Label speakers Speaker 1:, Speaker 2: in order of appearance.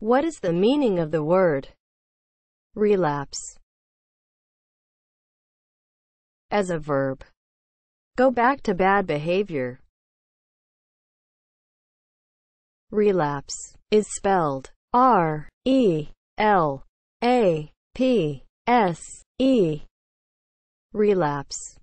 Speaker 1: What is the meaning of the word relapse? As a verb, go back to bad behavior. Relapse is spelled R E L A P S E. Relapse